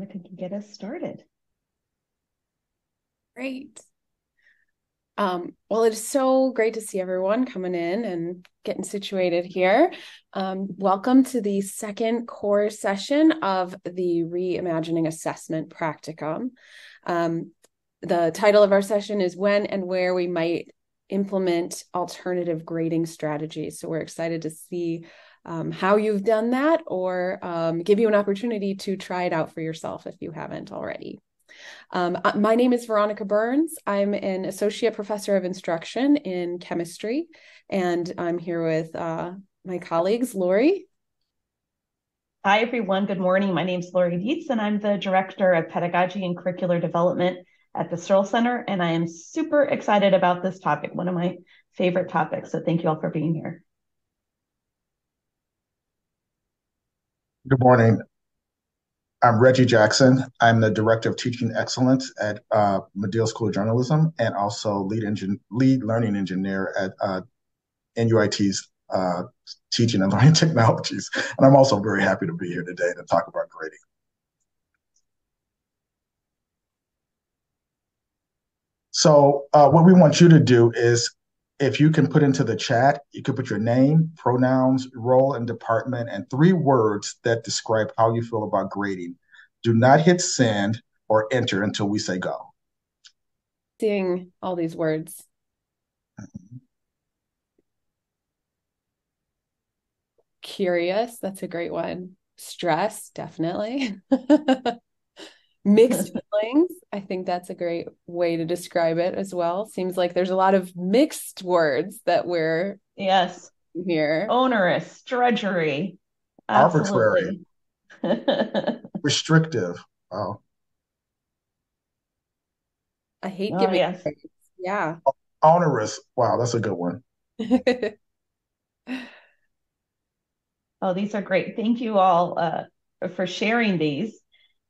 Veronica can get us started. Great. Um, well, it is so great to see everyone coming in and getting situated here. Um, welcome to the second core session of the Reimagining Assessment Practicum. Um, the title of our session is When and Where We Might Implement Alternative Grading Strategies. So we're excited to see um, how you've done that or um, give you an opportunity to try it out for yourself if you haven't already. Um, uh, my name is Veronica Berns. I'm an associate professor of instruction in chemistry, and I'm here with uh, my colleagues, Lauri. Hi, everyone. Good morning. My name is Lauri Dietz, and I'm the Director of Pedagogy and Curricular Development at the Searle Center. And I am super excited about this topic, one of my favorite topics. So thank you all for being here. Good morning. I'm Reggie Jackson. I'm the Director of Teaching Excellence at uh, Medill School of Journalism and also lead, engin- lead learning engineer at uh, NUIT's uh, Teaching and Learning Technologies. And I'm also very happy to be here today to talk about grading. So uh, what we want you to do is if you can put into the chat, you can put your name, pronouns, role, and department, and three words that describe how you feel about grading. Do not hit send or enter until we say go. Seeing all these words. Mm-hmm. Curious, that's a great one. Stress, definitely. mixed feelings i think that's a great way to describe it as well. Seems like there's a lot of mixed words that we're yes. here. Onerous drudgery arbitrary. restrictive. Oh i hate oh, giving yes. yeah. Onerous. Wow that's a good one. Oh these are great. Thank you all uh, for sharing these.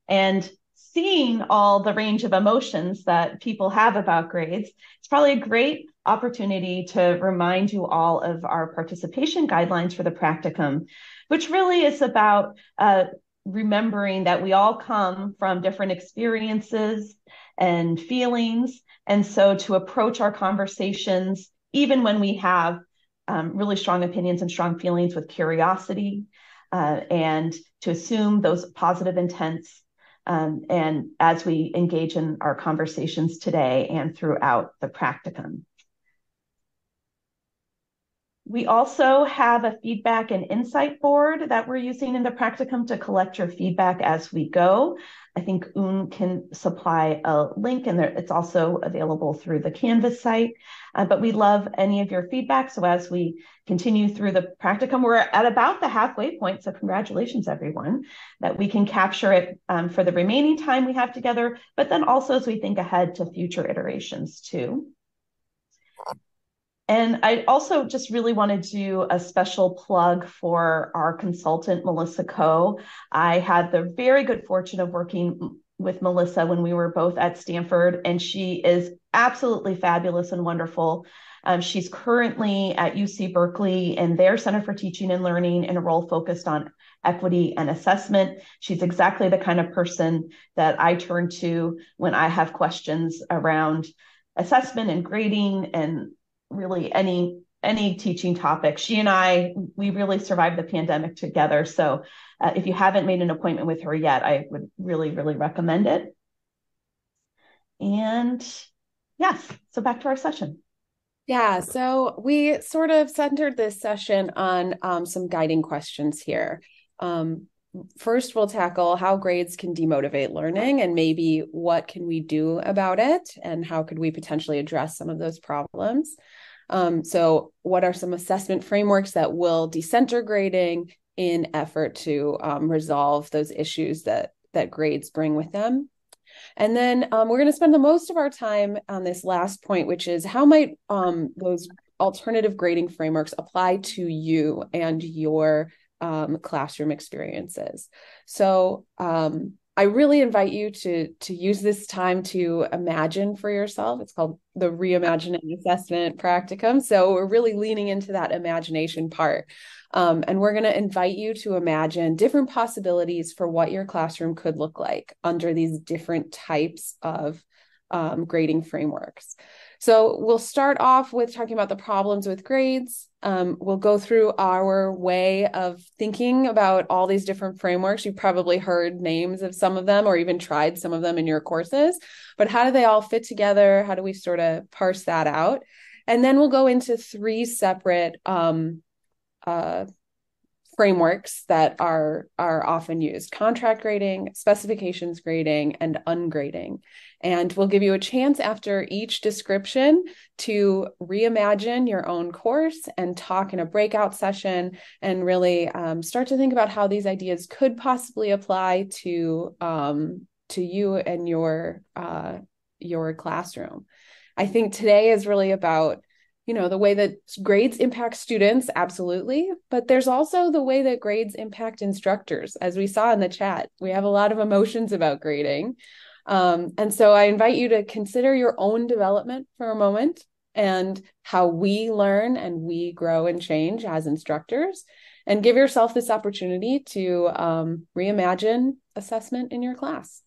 And seeing all the range of emotions that people have about grades, it's probably a great opportunity to remind you all of our participation guidelines for the practicum, which really is about uh, remembering that we all come from different experiences and feelings. And so to approach our conversations, even when we have um, really strong opinions and strong feelings with curiosity, uh, and to assume those positive intents Um, and as we engage in our conversations today and throughout the practicum. We also have a feedback and insight board that we're using in the practicum to collect your feedback as we go. I think Un can supply a link and there, it's also available through the Canvas site. Uh, but we love any of your feedback. So as we continue through the practicum, we're at about the halfway point. So congratulations, everyone, that we can capture it um, for the remaining time we have together, but then also as we think ahead to future iterations too. And I also just really want to do a special plug for our consultant, Melissa Coe. I had the very good fortune of working with Melissa when we were both at Stanford, and she is absolutely fabulous and wonderful. Um, she's currently at UC Berkeley in their Center for Teaching and Learning in a role focused on equity and assessment. She's exactly the kind of person that I turn to when I have questions around assessment and grading and really any any teaching topic. She and I, we really survived the pandemic together. So uh, if you haven't made an appointment with her yet, I would really, really recommend it. And yes, so back to our session. Yeah, so we sort of centered this session on um, some guiding questions here. Um, first, we'll tackle how grades can demotivate learning and maybe what can we do about it and how could we potentially address some of those problems. Um, so, what are some assessment frameworks that will decenter grading in effort to um, resolve those issues that that grades bring with them? And then um, we're going to spend the most of our time on this last point, which is how might um, those alternative grading frameworks apply to you and your um, classroom experiences. So, um, I really invite you to to use this time to imagine for yourself. It's called the reimagining assessment practicum. So we're really leaning into that imagination part. Um, and we're going to invite you to imagine different possibilities for what your classroom could look like under these different types of um, grading frameworks. So we'll start off with talking about the problems with grades. Um, we'll go through our way of thinking about all these different frameworks. You've probably heard names of some of them or even tried some of them in your courses, but how do they all fit together? How do we sort of parse that out? And then we'll go into three separate um, uh, frameworks that are are often used contract grading specifications grading and ungrading. And we'll give you a chance after each description to reimagine your own course and talk in a breakout session and really um, start to think about how these ideas could possibly apply to um, to you and your uh, your classroom. I think today is really about you know the way that grades impact students absolutely. But there's also the way that grades impact instructors. As we saw in the chat we have a lot of emotions about grading. Um, and so i invite you to consider your own development for a moment and how we learn and we grow and change as instructors. And give yourself this opportunity to um, reimagine assessment in your class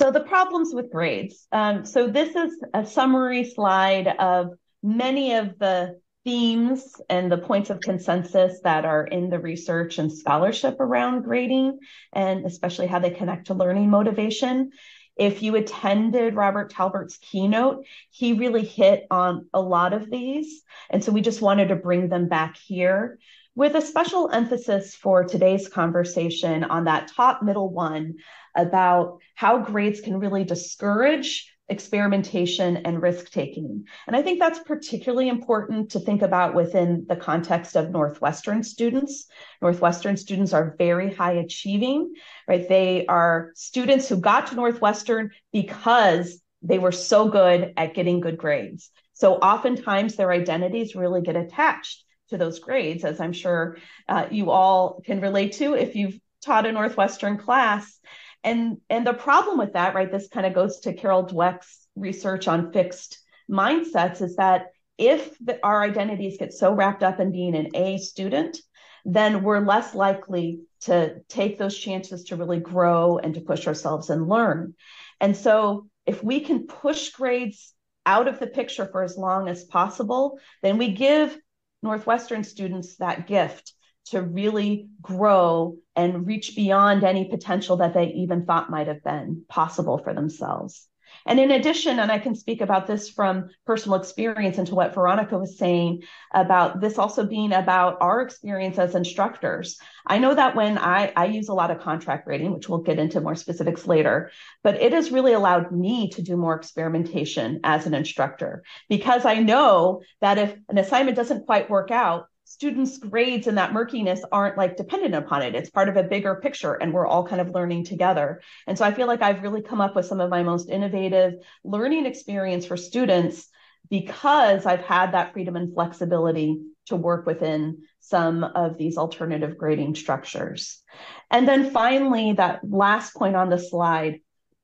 So the problems with grades. Um, so this is a summary slide of many of the themes and the points of consensus that are in the research and scholarship around grading, and especially how they connect to learning motivation. If you attended Robert Talbert's keynote, he really hit on a lot of these. And so we just wanted to bring them back here with a special emphasis for today's conversation on that top middle one about how grades can really discourage experimentation and risk taking. And I think that's particularly important to think about within the context of Northwestern students. Northwestern students are very high achieving, right? They are students who got to Northwestern because they were so good at getting good grades. So oftentimes their identities really get attached to those grades, as I'm sure uh, you all can relate to if you've taught a Northwestern class. And, and the problem with that, right, this kind of goes to Carol Dweck's research on fixed mindsets, is that if the, our identities get so wrapped up in being an A student, then we're less likely to take those chances to really grow and to push ourselves and learn. And so if we can push grades out of the picture for as long as possible, then we give Northwestern students that gift to really grow and reach beyond any potential that they even thought might have been possible for themselves. And in addition, and I can speak about this from personal experience into what Veronica was saying about this also being about our experience as instructors. I know that when I, I use a lot of contract grading, which we'll get into more specifics later, but it has really allowed me to do more experimentation as an instructor because I know that if an assignment doesn't quite work out, students' grades and that murkiness aren't like dependent upon it. It's part of a bigger picture and we're all kind of learning together. And so I feel like I've really come up with some of my most innovative learning experience for students because I've had that freedom and flexibility to work within some of these alternative grading structures. And then finally, that last point on the slide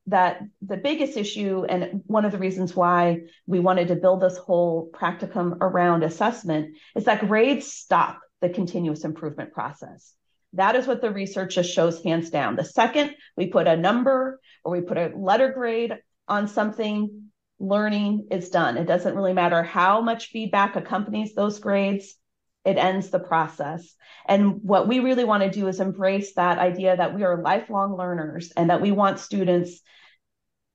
that the biggest issue and one of the reasons why we wanted to build this whole practicum around assessment is that grades stop the continuous improvement process. That is what the research just shows hands down. The second we put a number or we put a letter grade on something, learning is done. It doesn't really matter how much feedback accompanies those grades, it ends the process. And what we really want to do is embrace that idea that we are lifelong learners and that we want students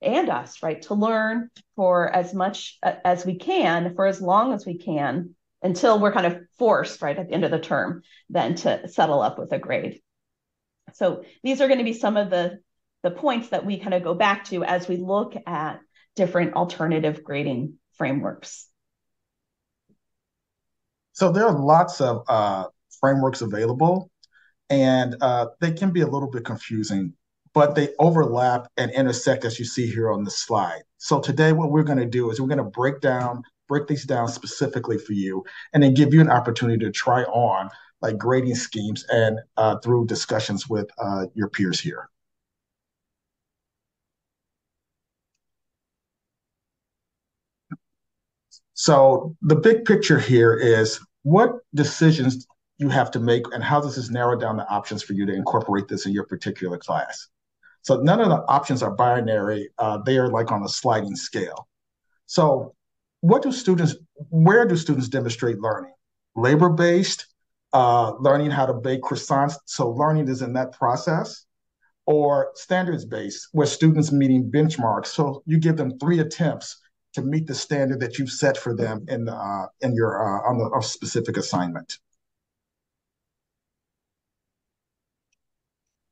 and us, right, to learn for as much uh, as we can, for as long as we can, until we're kind of forced, right, at the end of the term, then to settle up with a grade. So these are going to be some of the, the points that we kind of go back to as we look at different alternative grading frameworks. So there are lots of uh, frameworks available, and uh, they can be a little bit confusing but they overlap and intersect as you see here on the slide. So today what we're going to do is we're going to break down break these down specifically for you and then give you an opportunity to try on like grading schemes and uh, through discussions with uh, your peers here. So the big picture here is what decisions you have to make and how does this narrow down the options for you to incorporate this in your particular class. So none of the options are binary. Uh, they are like on a sliding scale. So what do students, where do students demonstrate learning? Labor-based, uh, learning how to bake croissants. So learning is in that process or standards-based where students meeting benchmarks. So you give them three attempts to meet the standard that you've set for them in, uh, in your, uh, on the specific assignment.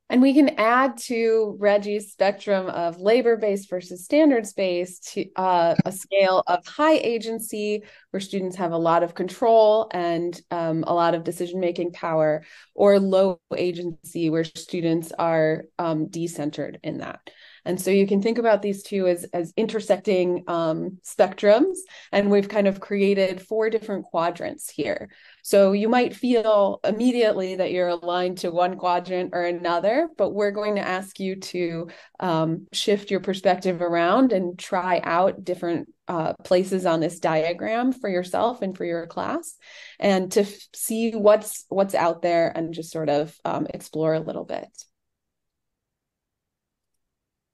And we can add to Reggie's spectrum of labor based versus standards based to uh, a scale of high agency, where students have a lot of control and um, a lot of decision making power, or low agency, where students are um, decentered in that. And so you can think about these two as, as intersecting um, spectrums. And we've kind of created four different quadrants here. So you might feel immediately that you're aligned to one quadrant or another, but we're going to ask you to um, shift your perspective around and try out different uh, places on this diagram for yourself and for your class, and to f- see what's what's out there and just sort of um, explore a little bit.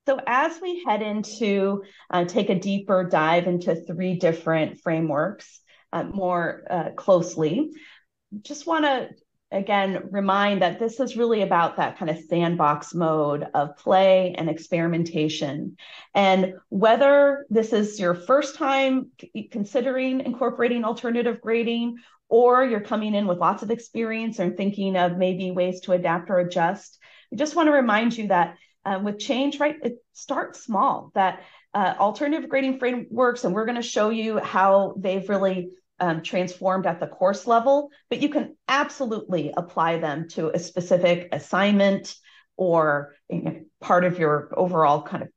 So, as we head into uh, take a deeper dive into three different frameworks more uh, closely, just want to again remind that this is really about that kind of sandbox mode of play and experimentation. And whether this is your first time considering incorporating alternative grading, or you're coming in with lots of experience and thinking of maybe ways to adapt or adjust, we just want to remind you that uh, with change, right? It starts small. That uh, alternative grading frameworks, and we're going to show you how they've really um, transformed at the course level, but you can absolutely apply them to a specific assignment or you know, part of your overall kind of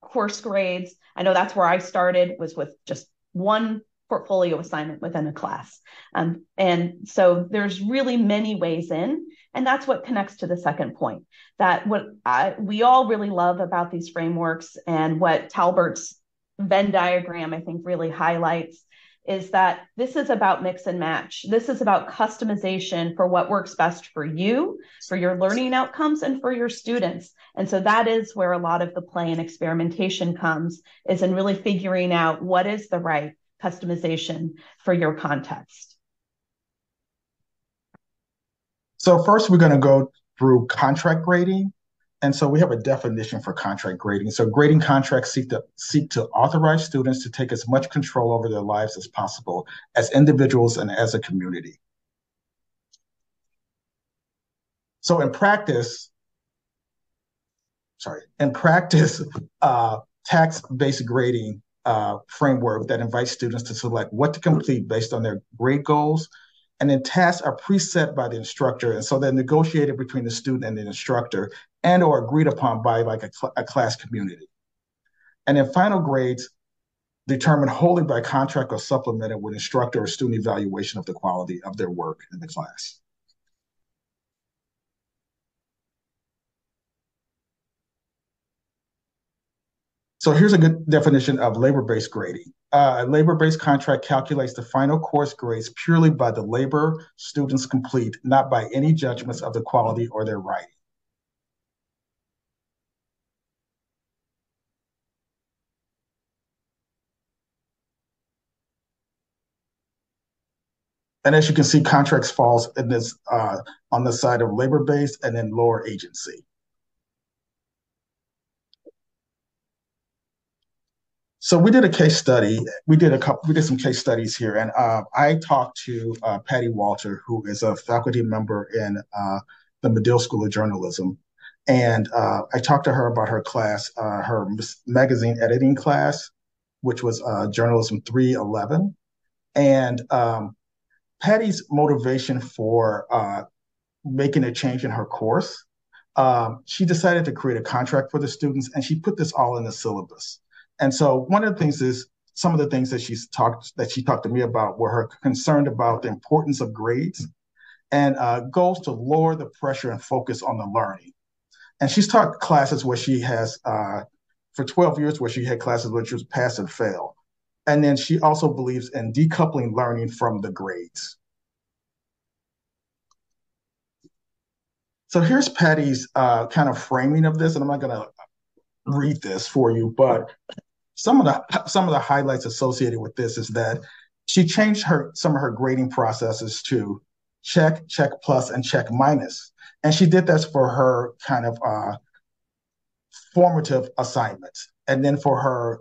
course grades. I know that's where I started was with just one portfolio assignment within a class. Um, and so there's really many ways in. And that's what connects to the second point that what I, we all really love about these frameworks and what Talbert's Venn diagram, I think, really highlights is that this is about mix and match. This is about customization for what works best for you, for your learning outcomes, and for your students. And so that is where a lot of the play and experimentation comes, is in really figuring out what is the right customization for your context. So first we're going to go through contract grading. And so we have a definition for contract grading. So grading contracts seek to seek to authorize students to take as much control over their lives as possible as individuals and as a community. So in practice, sorry, in practice, uh, task-based grading uh, framework that invites students to select what to complete based on their grade goals and then tasks are preset by the instructor and so they're negotiated between the student and the instructor and or agreed upon by like a, cl- a class community. And then final grades determined wholly by contract or supplemented with instructor or student evaluation of the quality of their work in the class So here's a good definition of labor-based grading. Uh, a labor-based contract calculates the final course grades purely by the labor students complete, not by any judgments of the quality or their writing. And as you can see, contracts falls in this uh, on the side of labor-based and then lower agency. So we did a case study. We did a couple. We did some case studies here, and uh, I talked to uh, Patty Walter, who is a faculty member in uh, the Medill School of Journalism, and uh, I talked to her about her class, uh, her magazine editing class, which was uh, Journalism 311, and um, Patty's motivation for making a change in her course. Um, she decided to create a contract for the students, and she put this all in the syllabus. And so one of the things is some of the things that she's talked that she talked to me about were her concerned about the importance of grades and uh, goals to lower the pressure and focus on the learning. And she's taught classes where she has, uh, for 12 years, where she had classes where she was pass and fail. And then she also believes in decoupling learning from the grades. So here's Patty's uh, kind of framing of this, and I'm not going to read this for you, but some of the some of the highlights associated with this is that she changed her some of her grading processes to check, check plus, and check minus, and she did this for her kind of uh, formative assignments, and then for her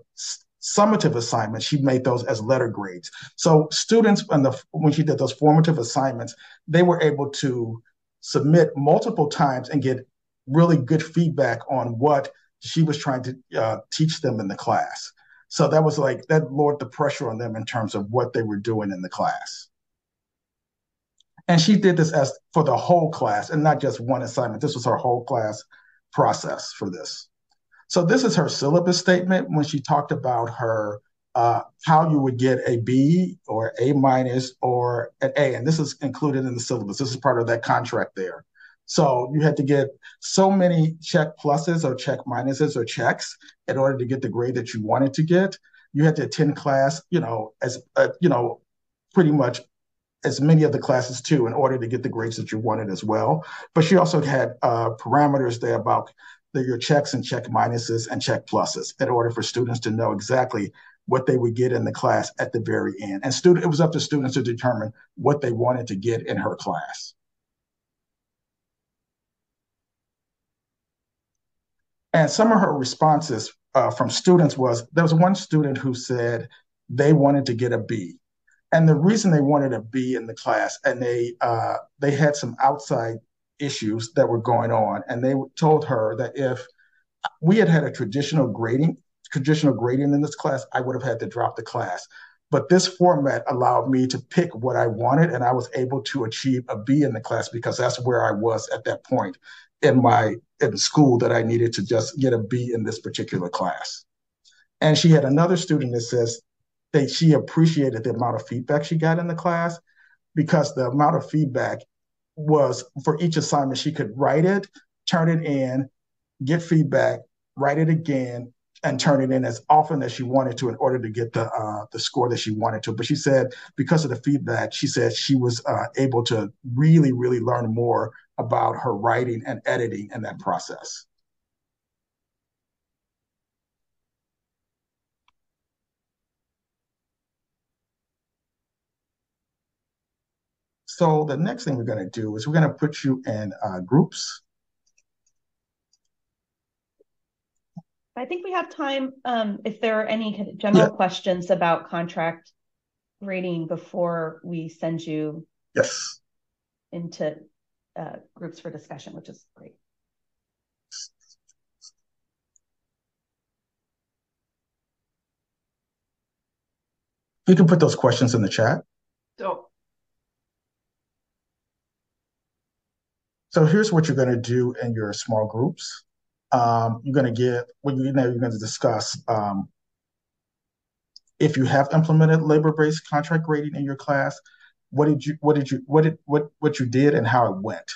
summative assignments, she made those as letter grades. So students, the, when she did those formative assignments, they were able to submit multiple times and get really good feedback on what she was trying to uh, teach them in the class. So that was like that lowered the pressure on them in terms of what they were doing in the class. And she did this as for the whole class and not just one assignment. This was her whole class process for this. So this is her syllabus statement when she talked about her uh, how you would get a B or A minus or an A, and this is included in the syllabus. This is part of that contract there. So you had to get so many check pluses or check minuses or checks in order to get the grade that you wanted to get. You had to attend class, you know, as uh, you know, pretty much as many of the classes too, in order to get the grades that you wanted as well. But she also had uh, parameters there about the, your checks and check minuses and check pluses in order for students to know exactly what they would get in the class at the very end. And student, it was up to students to determine what they wanted to get in her class. And some of her responses uh, from students was there was one student who said they wanted to get a B. And the reason they wanted a B in the class, and they uh, they had some outside issues that were going on. And they told her that if we had had a traditional grading, traditional grading in this class, I would have had to drop the class. But this format allowed me to pick what I wanted, and I was able to achieve a B in the class because that's where I was at that point in my in school that I needed to just get a B in this particular class. And she had another student that says that she appreciated the amount of feedback she got in the class because the amount of feedback was for each assignment, she could write it, turn it in, get feedback, write it again, and turn it in as often as she wanted to in order to get the uh, the score that she wanted to. But she said because of the feedback, she said she was uh, able to really, really learn more about her writing and editing in that process. So the next thing we're going to do is we're going to put you in uh, groups. I think we have time um, if there are any general yeah. questions about contract grading before we send you yes into groups for discussion, which is great. You can put those questions in the chat. So So here's what you're going to do in your small groups. Um, you're going to get, well, you know, you're going to discuss um, if you have implemented labor-based contract grading in your class, what did you, what did you, what did, what, what you did and how it went.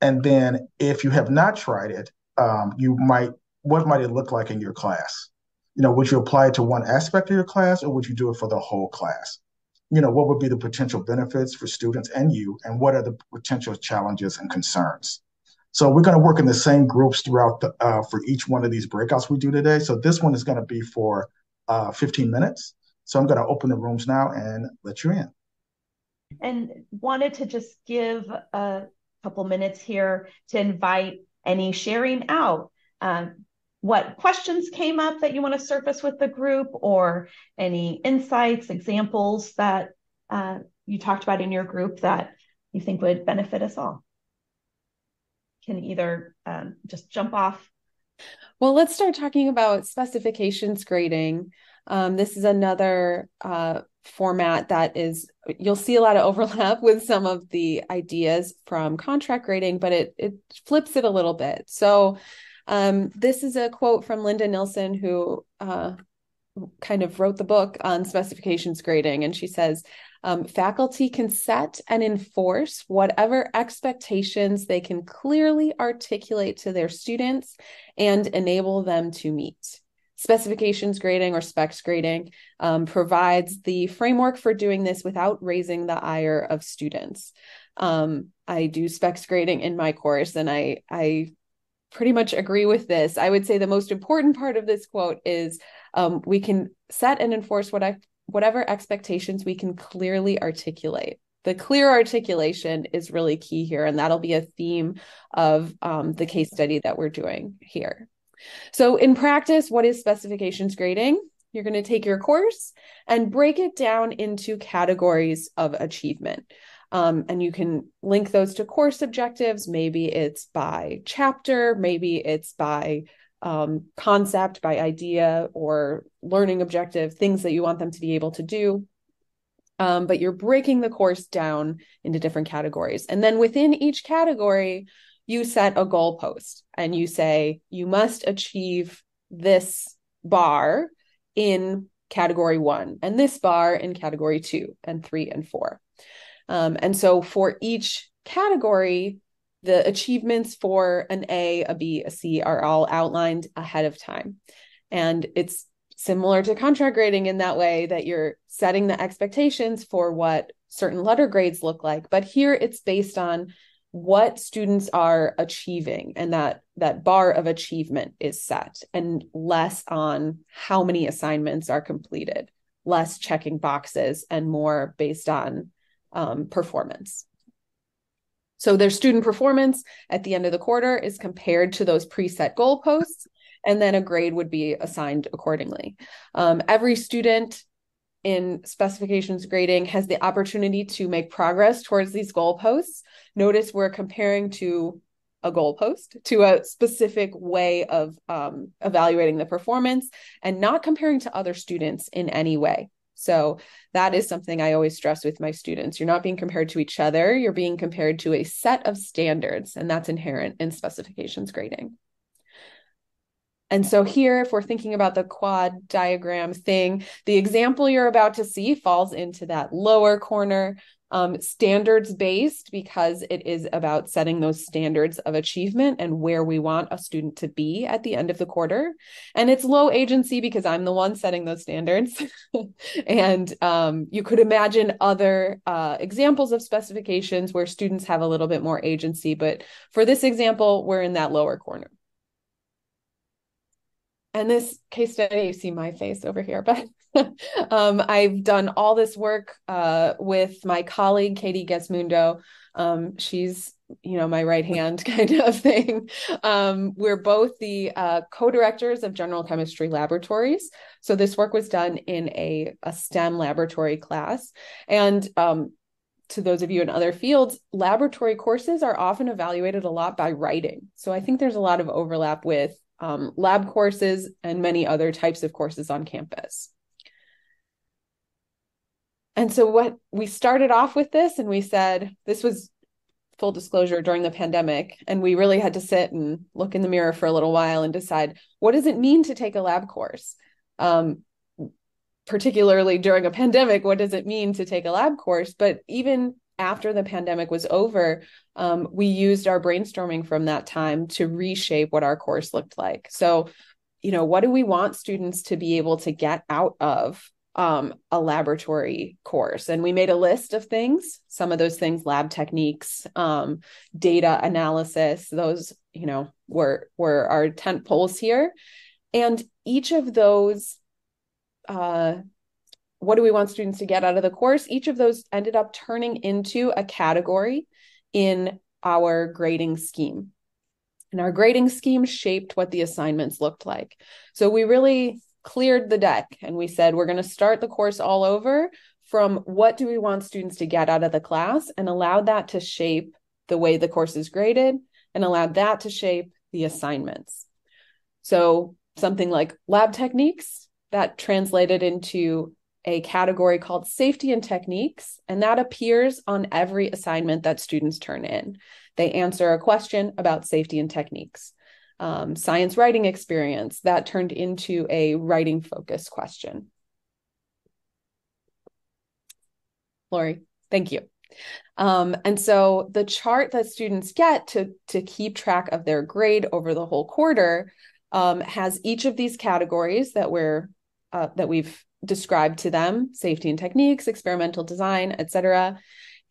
And then if you have not tried it, um, you might, what might it look like in your class? You know, would you apply it to one aspect of your class or would you do it for the whole class? you know, what would be the potential benefits for students and you, and what are the potential challenges and concerns? So we're going to work in the same groups throughout the, uh, for each one of these breakouts we do today. So this one is going to be for uh, 15 minutes. So I'm going to open the rooms now and let you in. And wanted to just give a couple minutes here to invite any sharing out. Um, what questions came up that you want to surface with the group or any insights, examples that uh, you talked about in your group that you think would benefit us all. Can either um, just jump off. Well, let's start talking about specifications grading. Um, this is another uh, format that is you'll see a lot of overlap with some of the ideas from contract grading, but it it flips it a little bit. So um, this is a quote from Linda Nilson, who uh, kind of wrote the book on specifications grading. And she says, Um, faculty can set and enforce whatever expectations they can clearly articulate to their students and enable them to meet. Specifications grading or specs grading um, provides the framework for doing this without raising the ire of students. Um, I do specs grading in my course, and I I pretty much agree with this. I would say the most important part of this quote is um, we can set and enforce what I, whatever expectations we can clearly articulate. The clear articulation is really key here, and that'll be a theme of um, the case study that we're doing here. So, in practice, what is specifications grading? You're going to take your course and break it down into categories of achievement. Um, and you can link those to course objectives. Maybe it's by chapter, maybe it's by um, concept, by idea, or learning objective, things that you want them to be able to do. Um, but you're breaking the course down into different categories. And then within each category, you set a goalpost and you say, you must achieve this bar in category one, and this bar in category two, and three, and four. Um, and so for each category, the achievements for an A, a B, a C are all outlined ahead of time. And it's similar to contract grading in that way that you're setting the expectations for what certain letter grades look like. But here it's based on what students are achieving and that that bar of achievement is set and less on how many assignments are completed less checking boxes and more based on um, performance. So their student performance at the end of the quarter is compared to those preset goalposts, and then a grade would be assigned accordingly. Um, every student in specifications grading has the opportunity to make progress towards these goalposts. Notice we're comparing to a goalpost to a specific way of um, evaluating the performance and not comparing to other students in any way. So that is something I always stress with my students. You're not being compared to each other, you're being compared to a set of standards, and that's inherent in specifications grading. And so here, if we're thinking about the quad diagram thing, the example you're about to see falls into that lower corner um, standards based because it is about setting those standards of achievement and where we want a student to be at the end of the quarter. And it's low agency because I'm the one setting those standards. and um, you could imagine other uh, examples of specifications where students have a little bit more agency. But for this example, we're in that lower corner and this case study, you see my face over here, but um, I've done all this work uh, with my colleague, Katie Gesmundo. Um, she's, you know, my right hand kind of thing. Um, we're both the uh, co-directors of General Chemistry Laboratories. So this work was done in a, a STEM laboratory class. And um, to those of you in other fields, laboratory courses are often evaluated a lot by writing. So I think there's a lot of overlap with um, lab courses, and many other types of courses on campus. And so, what we started off with this, and we said this was full disclosure during the pandemic, and we really had to sit and look in the mirror for a little while and decide what does it mean to take a lab course? Um, particularly during a pandemic, what does it mean to take a lab course? But even after the pandemic was over, um, we used our brainstorming from that time to reshape what our course looked like. So, you know, what do we want students to be able to get out of um, a laboratory course? And we made a list of things. Some of those things, lab techniques, um, data analysis, those, you know, were were our tent poles here. And each of those uh, what do we want students to get out of the course? Each of those ended up turning into a category in our grading scheme. And our grading scheme shaped what the assignments looked like. So we really cleared the deck and we said, we're going to start the course all over from what do we want students to get out of the class and allowed that to shape the way the course is graded and allowed that to shape the assignments. So something like lab techniques that translated into a category called safety and techniques, and that appears on every assignment that students turn in. They answer a question about safety and techniques. Um, science writing experience that turned into a writing focus question. Lauri. Thank you. Um, and so the chart that students get to, to keep track of their grade over the whole quarter um, has each of these categories that we're uh, that we've described to them: safety and techniques, experimental design, etc.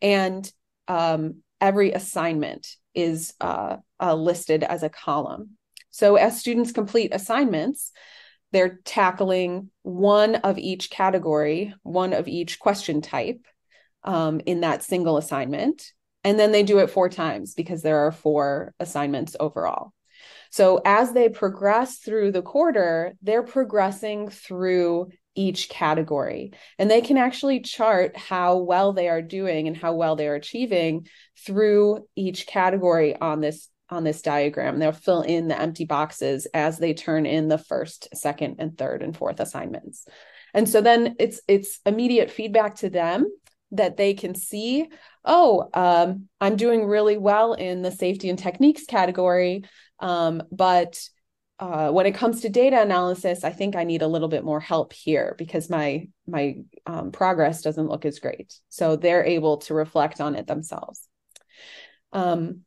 And um, every assignment is uh, uh, listed as a column. So as students complete assignments, they're tackling one of each category, one of each question type um, in that single assignment. And then they do it four times because there are four assignments overall. So as they progress through the quarter, they're progressing through each category. And they can actually chart how well they are doing and how well they are achieving through each category on this on this diagram. They'll fill in the empty boxes as they turn in the first, second, and third and fourth assignments. And so then it's it's immediate feedback to them that they can see, oh, um, I'm doing really well in the safety and techniques category, um, but uh, when it comes to data analysis, I think I need a little bit more help here because my my um, progress doesn't look as great. So they're able to reflect on it themselves. Um,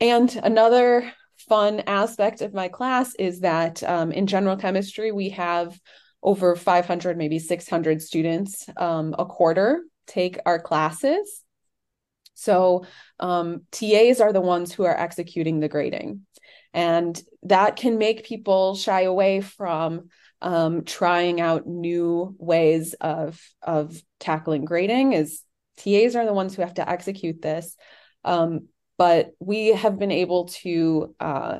and another fun aspect of my class is that um, in general chemistry we have over 500, maybe 600 students um, a quarter take our classes. So um, TAs are the ones who are executing the grading. And that can make people shy away from um, trying out new ways of, of tackling grading is TAs are the ones who have to execute this. Um, but we have been able to uh,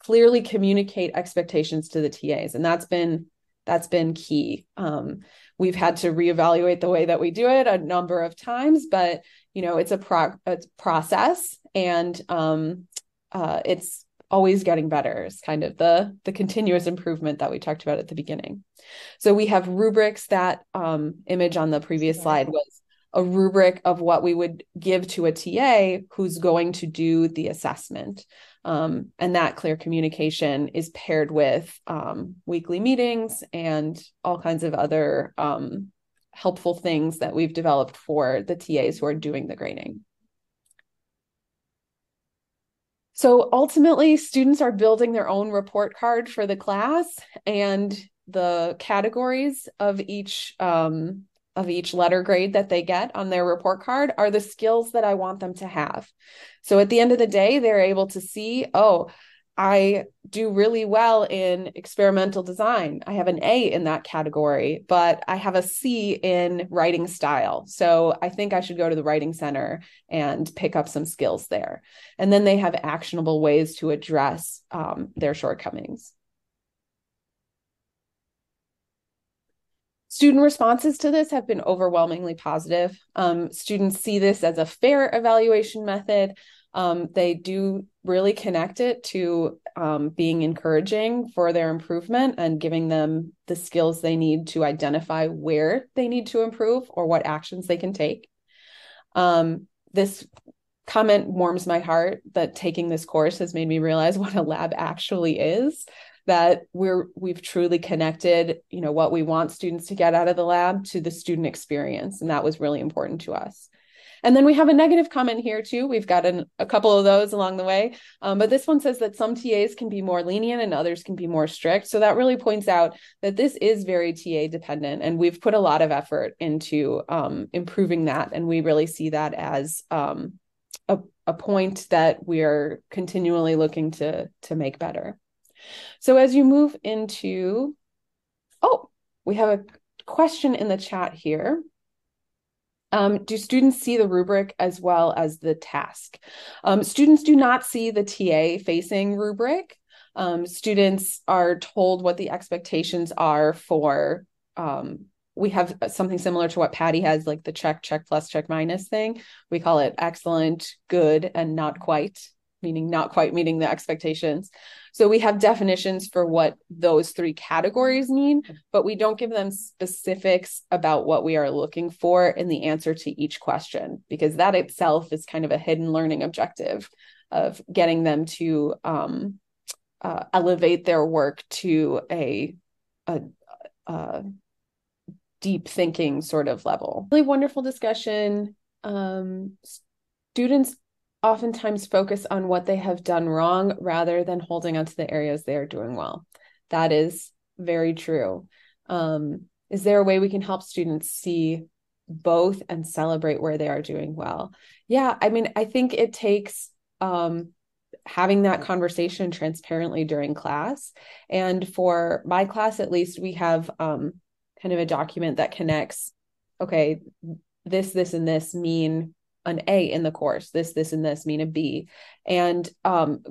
clearly communicate expectations to the TAs, and that's been that's been key. Um, we've had to reevaluate the way that we do it a number of times, but you know it's a, pro- a process, and um, uh, it's always getting better. is kind of the the continuous improvement that we talked about at the beginning. So we have rubrics. That um, image on the previous slide was a rubric of what we would give to a TA who's going to do the assessment. Um, and that clear communication is paired with um, weekly meetings and all kinds of other um, helpful things that we've developed for the TAs who are doing the grading. So ultimately, students are building their own report card for the class, and the categories of each um, of each letter grade that they get on their report card are the skills that I want them to have. So at the end of the day, they're able to see, oh, I do really well in experimental design. I have an A in that category, but I have a C in writing style. So I think I should go to the writing center and pick up some skills there. And then they have actionable ways to address um, their shortcomings. Student responses to this have been overwhelmingly positive. Um, students see this as a fair evaluation method. Um, they do really connect it to um, being encouraging for their improvement and giving them the skills they need to identify where they need to improve or what actions they can take. Um, this comment warms my heart that taking this course has made me realize what a lab actually is that we're we've truly connected you know what we want students to get out of the lab to the student experience and that was really important to us and then we have a negative comment here too. We've got a couple of those along the way. Um, but this one says that some TAs can be more lenient and others can be more strict. So that really points out that this is very TA dependent. And we've put a lot of effort into um, improving that. And we really see that as um, a, a point that we are continually looking to, to make better. So as you move into, oh, we have a question in the chat here. Um, do students see the rubric as well as the task? Um, students do not see the TA facing rubric. Um, students are told what the expectations are for. Um, we have something similar to what Patty has, like the check, check plus, check minus thing. We call it excellent, good, and not quite meaning not quite meeting the expectations. So we have definitions for what those three categories mean, but we don't give them specifics about what we are looking for in the answer to each question, because that itself is kind of a hidden learning objective of getting them to um, uh, elevate their work to a, a, a deep thinking sort of level. Really wonderful discussion. Um, students oftentimes focus on what they have done wrong rather than holding on to the areas they are doing well. That is very true. Um, is there a way we can help students see both and celebrate where they are doing well? Yeah, I mean, I think it takes um, having that conversation transparently during class. And for my class, at least, we have um, kind of a document that connects, okay, this, this, and this mean an A in the course. This, this, and this mean a B. And um,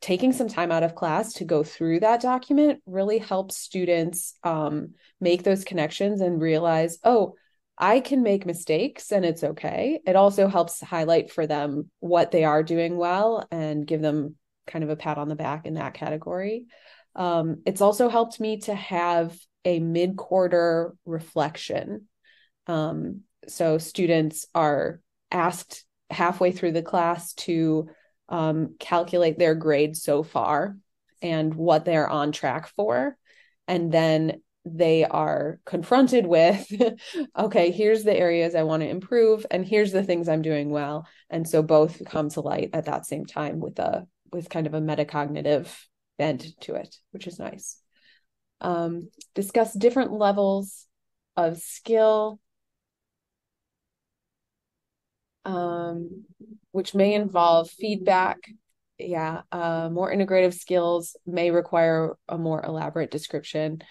taking some time out of class to go through that document really helps students um, make those connections and realize, oh, I can make mistakes and it's okay. It also helps highlight for them what they are doing well and give them kind of a pat on the back in that category. Um, it's also helped me to have a mid quarter reflection. Um, so students are asked halfway through the class to um, calculate their grade so far and what they're on track for. And then they are confronted with okay here's the areas i want to improve and here's the things i'm doing well and so both come to light at that same time with a with kind of a metacognitive bent to it which is nice um, discuss different levels of skill um, which may involve feedback. Yeah uh, more integrative skills may require a more elaborate description.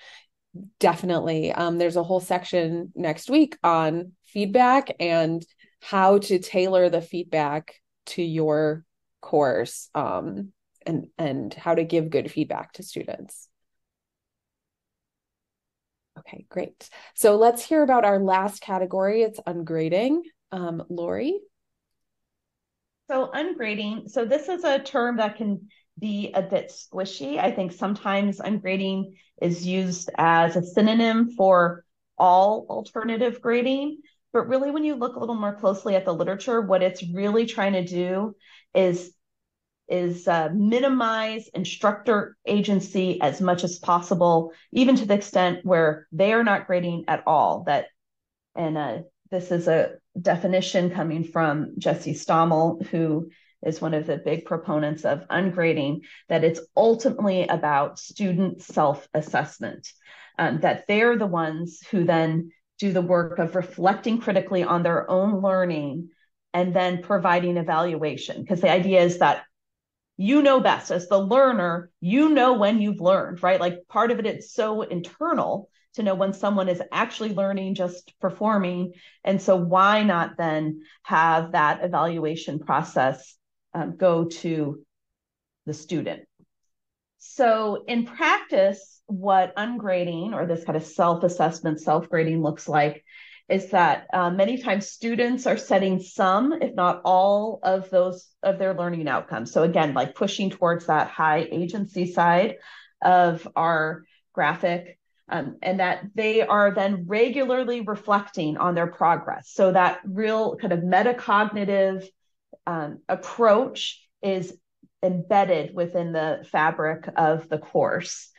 Definitely. Um, there's a whole section next week on feedback and how to tailor the feedback to your course um, and and how to give good feedback to students. Okay great. So let's hear about our last category. It's ungrading um, Lauri so ungrading so this is a term that can be a bit squishy. I think sometimes ungrading is used as a synonym for all alternative grading. But really, when you look a little more closely at the literature, what it's really trying to do is is uh, minimize instructor agency as much as possible, even to the extent where they are not grading at all. That and uh, this is a definition coming from Jesse Stommel, who is one of the big proponents of ungrading, that it's ultimately about student self assessment, um, that they're the ones who then do the work of reflecting critically on their own learning and then providing evaluation. Because the idea is that you know best as the learner, you know when you've learned, right? Like part of it, it's so internal to know when someone is actually learning, just performing. And so, why not then have that evaluation process um, go to the student. So in practice, what ungrading or this kind of self-assessment, self-grading looks like is that uh, many times students are setting some, if not all, of those of their learning outcomes. So again, like pushing towards that high agency side of our graphic, um, and that they are then regularly reflecting on their progress. So that real kind of metacognitive um, approach is embedded within the fabric of the course.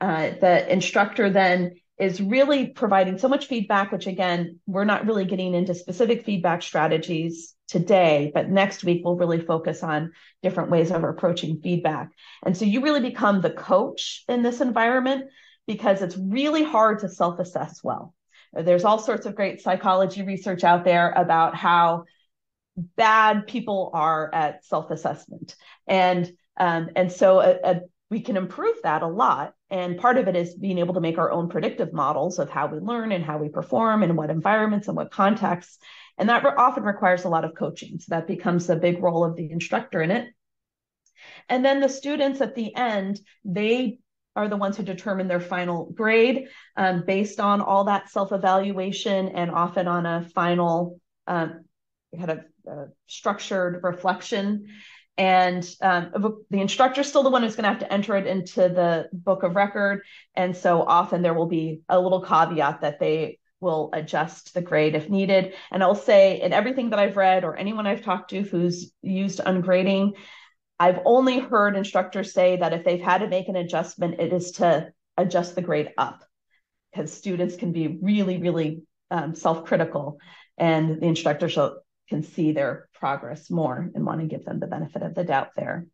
Uh, the instructor then is really providing so much feedback, which again, we're not really getting into specific feedback strategies today, but next week we'll really focus on different ways of approaching feedback. And so you really become the coach in this environment because it's really hard to self assess well. There's all sorts of great psychology research out there about how bad people are at self-assessment. And um, and so a, a, we can improve that a lot. And part of it is being able to make our own predictive models of how we learn and how we perform and what environments and what contexts. And that re- often requires a lot of coaching. So that becomes a big role of the instructor in it. And then the students at the end they are the ones who determine their final grade um, based on all that self-evaluation and often on a final um, kind of uh, structured reflection. And um, the instructor is still the one who's going to have to enter it into the book of record. And so often there will be a little caveat that they will adjust the grade if needed. And I'll say in everything that I've read or anyone I've talked to who's used ungrading, I've only heard instructors say that if they've had to make an adjustment, it is to adjust the grade up. because students can be really, really um, self-critical, and the instructor can see their progress more and want to give them the benefit of the doubt there.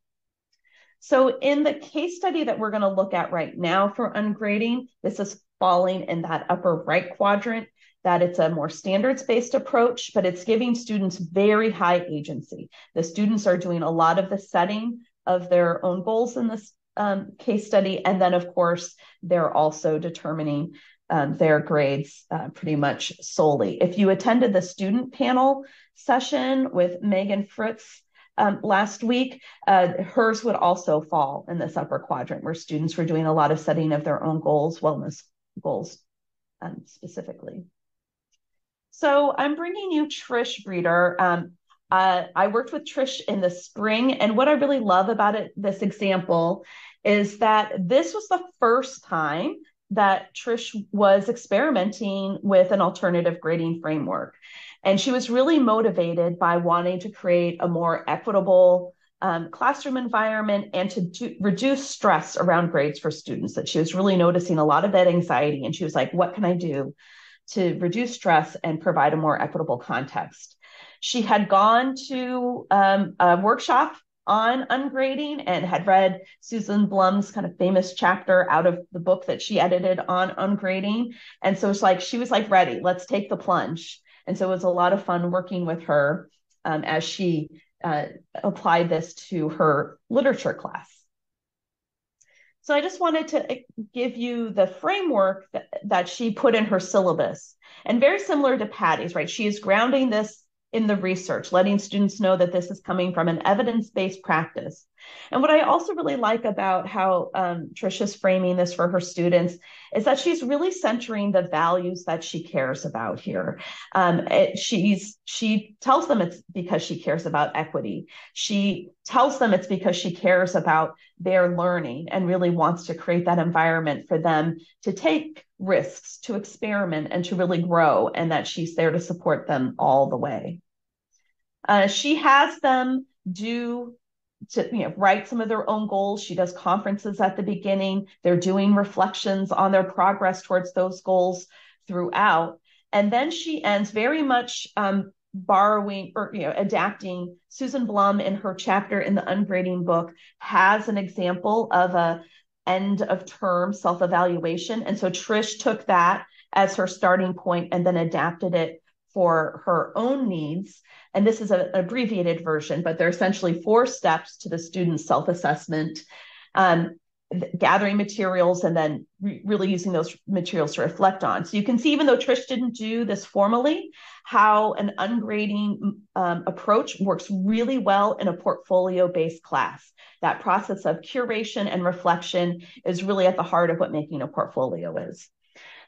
So in the case study that we're going to look at right now for ungrading, this is falling in that upper right quadrant, that it's a more standards-based approach, but it's giving students very high agency. The students are doing a lot of the setting of their own goals in this um, case study. And then, of course, they're also determining um, their grades uh, pretty much solely. If you attended the student panel session with Megan Fritz um, last week, uh, hers would also fall in this upper quadrant where students were doing a lot of setting of their own goals, wellness goals um, specifically. So I'm bringing you Trish Breeder. Um, uh, I worked with Trish in the spring, and what I really love about it, this example, is that this was the first time that Trish was experimenting with an alternative grading framework. And she was really motivated by wanting to create a more equitable um, classroom environment and to do, reduce stress around grades for students. That she was really noticing a lot of that anxiety. And she was like, what can I do to reduce stress and provide a more equitable context? She had gone to um, a workshop on ungrading and had read Susan Blum's kind of famous chapter out of the book that she edited on ungrading. And so it's like she was like, ready, let's take the plunge. And so it was a lot of fun working with her um, as she uh, applied this to her literature class. So I just wanted to uh, give you the framework that, that she put in her syllabus. And very similar to Patty's, right? She is grounding this in the research, letting students know that this is coming from an evidence-based practice. And what I also really like about how um, Trisha's framing this for her students is that she's really centering the values that she cares about here. Um, it, she's she tells them it's because she cares about equity. She tells them it's because she cares about their learning and really wants to create that environment for them to take risks, to experiment, and to really grow, and that she's there to support them all the way. Uh, she has them do to you know write some of their own goals. She does conferences at the beginning. They're doing reflections on their progress towards those goals throughout. And then she ends very much um, borrowing or you know adapting. Susan blum in her chapter in the ungrading book has an example of a end of term self-evaluation. And so trish took that as her starting point and then adapted it for her own needs and this is an abbreviated version, but there are essentially four steps to the student's self-assessment. Um, gathering materials and then re- really using those materials to reflect on. So you can see, even though Trish didn't do this formally, how an ungrading um, approach works really well in a portfolio-based class. That process of curation and reflection is really at the heart of what making a portfolio is.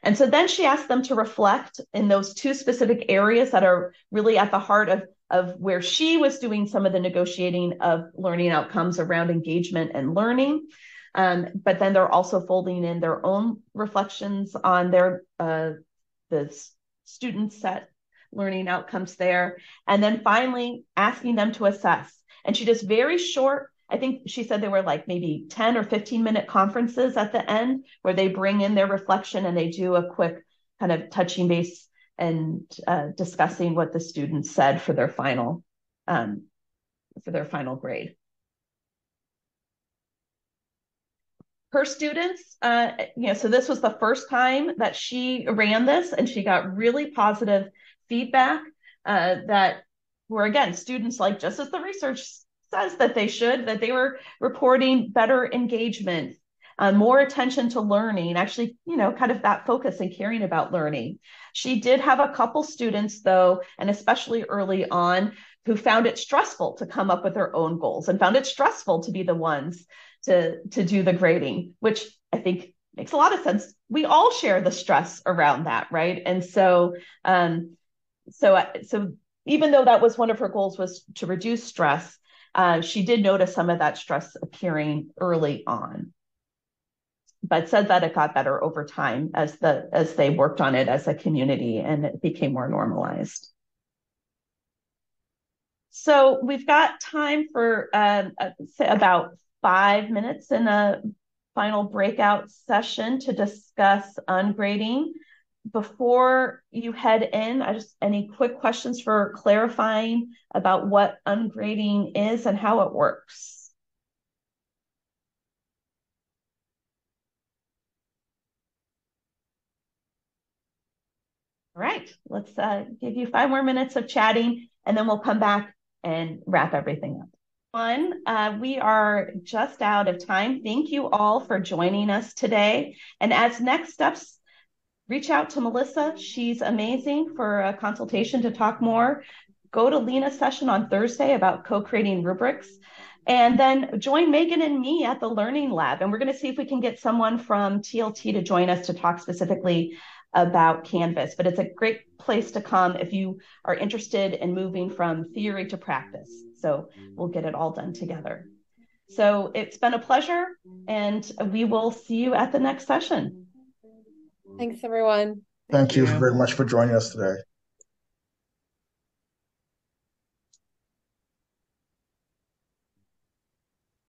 And so then she asked them to reflect in those two specific areas that are really at the heart of, of where she was doing some of the negotiating of learning outcomes around engagement and learning. Um, but then they're also folding in their own reflections on their uh, the student set learning outcomes there. And then finally asking them to assess. And she does very short I think she said there were like maybe 10 or 15 minute conferences at the end where they bring in their reflection and they do a quick kind of touching base and uh, discussing what the students said for their final um, for their final grade. Her students, uh, you know, so this was the first time that she ran this and she got really positive feedback uh, that were again students like just as the research says that they should, that they were reporting better engagement, uh, more attention to learning, actually, you know, kind of that focus and caring about learning. She did have a couple students, though, and especially early on, who found it stressful to come up with their own goals and found it stressful to be the ones to, to do the grading, which I think makes a lot of sense. We all share the stress around that, right? And so, um, so, so even though that was one of her goals was to reduce stress, uh, she did notice some of that stress appearing early on, but said that it got better over time as the as they worked on it as a community and it became more normalized. So we've got time for uh, uh about five minutes in a final breakout session to discuss ungrading. Before you head in, I just any quick questions for clarifying about what ungrading is and how it works. All right, let's uh, give you five more minutes of chatting and then we'll come back and wrap everything up. One, uh, we are just out of time. Thank you all for joining us today. And as next steps, reach out to Melissa. She's amazing for a consultation to talk more. Go to Lena's session on Thursday about co-creating rubrics. And then join Megan and me at the Learning Lab. And we're going to see if we can get someone from TLT to join us to talk specifically about Canvas, but it's a great place to come if you are interested in moving from theory to practice. So we'll get it all done together. So it's been a pleasure, and we will see you at the next session. Thanks, everyone. Thank you very much for joining us today.